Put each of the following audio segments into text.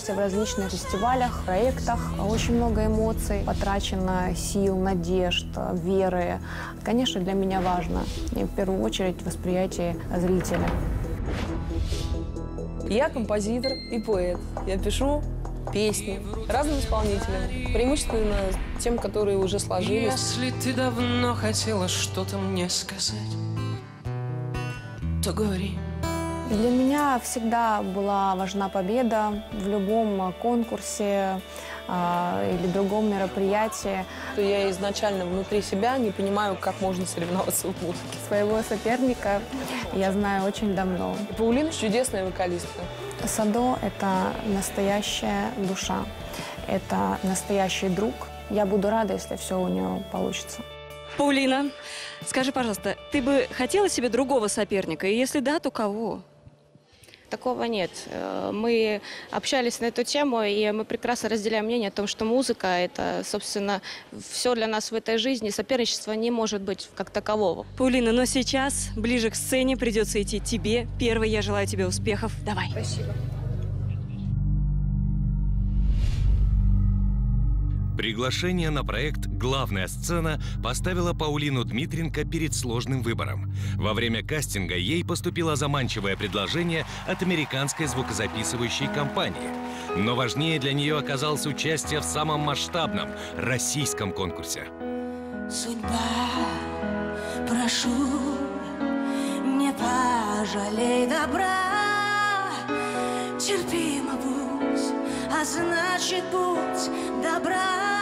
в различных фестивалях, проектах. Очень много эмоций потрачено, сил, надежд, веры. Конечно, для меня важно, и в первую очередь, восприятие зрителя. Я композитор и поэт. Я пишу песни разным исполнителям, преимущественно тем, которые уже сложились. Если ты давно хотела что-то мне сказать, то говори. Для меня всегда была важна победа в любом конкурсе а, или другом мероприятии. Я изначально внутри себя не понимаю, как можно соревноваться в музыке. Своего соперника я знаю очень давно. Паулина чудесная вокалистка. Садо – это настоящая душа, это настоящий друг. Я буду рада, если все у нее получится. Паулина, скажи, пожалуйста, ты бы хотела себе другого соперника? И если да, то кого? Такого нет. Э, Мы общались на эту тему, и мы прекрасно разделяем мнение о том, что музыка – это, собственно, все для нас в этой жизни. Соперничества не может быть как такового. Паулина, но сейчас ближе к сцене придется идти тебе. Первый, я желаю тебе успехов. Давай. Спасибо. Приглашение на проект «Главная сцена» поставило Паулину Дмитренко перед сложным выбором. Во время кастинга ей поступило заманчивое предложение от американской звукозаписывающей компании. Но важнее для нее оказалось участие в самом масштабном российском конкурсе. Судьба, прошу, не пожалей добра, значит будь добра.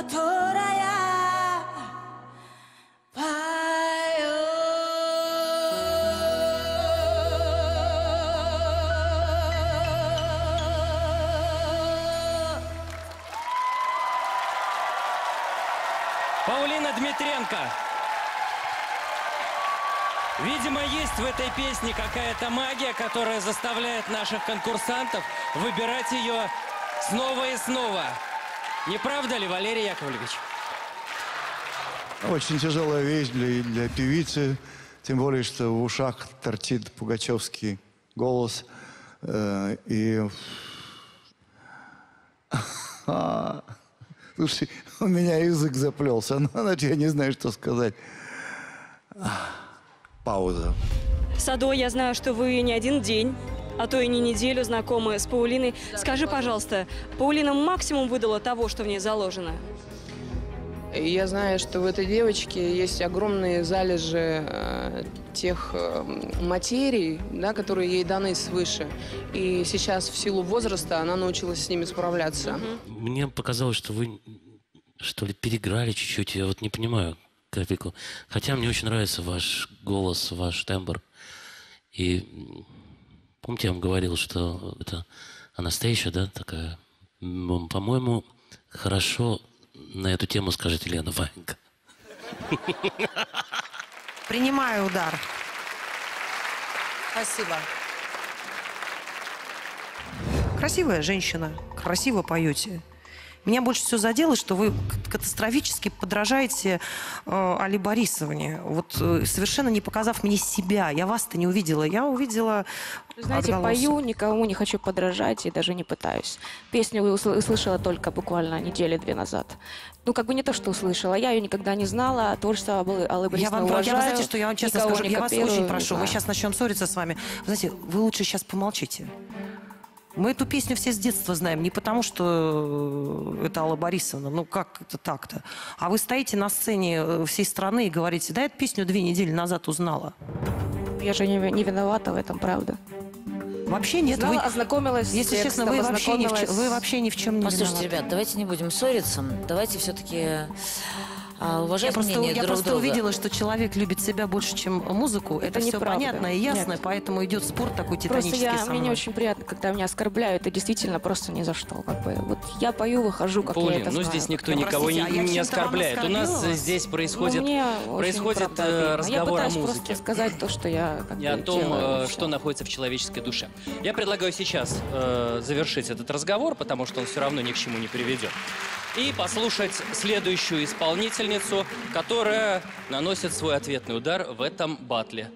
которая поет. Паулина Дмитренко. Видимо, есть в этой песне какая-то магия, которая заставляет наших конкурсантов выбирать ее снова и снова. Не правда ли, Валерий Яковлевич? Очень тяжелая вещь для, для певицы, тем более, что в ушах торчит пугачевский голос. Э, и... А, Слушай, у меня язык заплелся, но иначе я не знаю, что сказать. Пауза. Садо, я знаю, что вы не один день, а то и не неделю знакомы с Паулиной. Скажи, пожалуйста, Паулина максимум выдала того, что в ней заложено? Я знаю, что в этой девочке есть огромные залежи э, тех э, материй, да, которые ей даны свыше. И сейчас в силу возраста она научилась с ними справляться. Мне показалось, что вы что ли переиграли чуть-чуть. Я вот не понимаю капельку. Хотя мне очень нравится ваш голос, ваш тембр. И помните, я вам говорил, что это Анастейша, да, такая По-моему, хорошо на эту тему скажет Елена Ваенга. Принимаю удар. Спасибо. Красивая женщина, красиво поете. Меня больше всего задело, что вы катастрофически подражаете э, Али Борисовне. Вот э, совершенно не показав мне себя. Я вас-то не увидела. Я увидела Вы Знаете, отголосок. пою, никому не хочу подражать и даже не пытаюсь. Песню усл- услышала только буквально недели две назад. Ну, как бы не то, что услышала. Я ее никогда не знала. Творчество Аллы Аллы Я Борисовны вам, я, уважаю. вы знаете, что я вам честно скажу, я вас копирую, очень не прошу, мы сейчас начнем ссориться с вами. Вы знаете, вы лучше сейчас помолчите. Мы эту песню все с детства знаем, не потому что э, это Алла Борисовна, ну как это так-то. А вы стоите на сцене э, всей страны и говорите, да, эту песню две недели назад узнала. Я же не, не виновата в этом, правда. Вообще нет, Знала, вы, ознакомилась с если честно, вы текстом, вообще, ни в, вы вообще ни в чем не Послушайте, виноваты. ребят, давайте не будем ссориться. Давайте все-таки Я уважать просто, мнение я друг просто друга. увидела, что человек любит себя больше, чем музыку. Это, Это все неправда. понятно и ясно, Нет. поэтому идет спор такой Просто титанический я, со мне не мной. очень приятно, когда меня оскорбляют, и действительно просто ни за что. Как бы. Вот я пою, выхожу, как я Паулин, это ну знаю. здесь никто Ну, никого простите, не, а я не оскорбляет. У нас здесь Ну, происходит, происходит э. Я разговор о музыке. просто сказать то, что я как и о том, делаю, э, что находится в человеческой душе. Я предлагаю сейчас э, завершить этот разговор, потому что он все равно ни к чему не приведет. И послушать следующую исполнительницу, которая наносит свой ответный удар в этом батле.